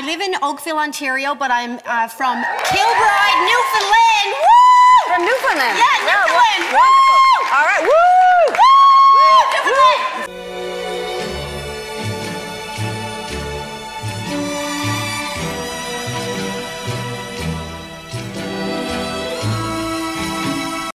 I live in Oakville, Ontario, but I'm uh, from Kilbride, Newfoundland. Woo! From Newfoundland? Yeah, Newfoundland. Yeah,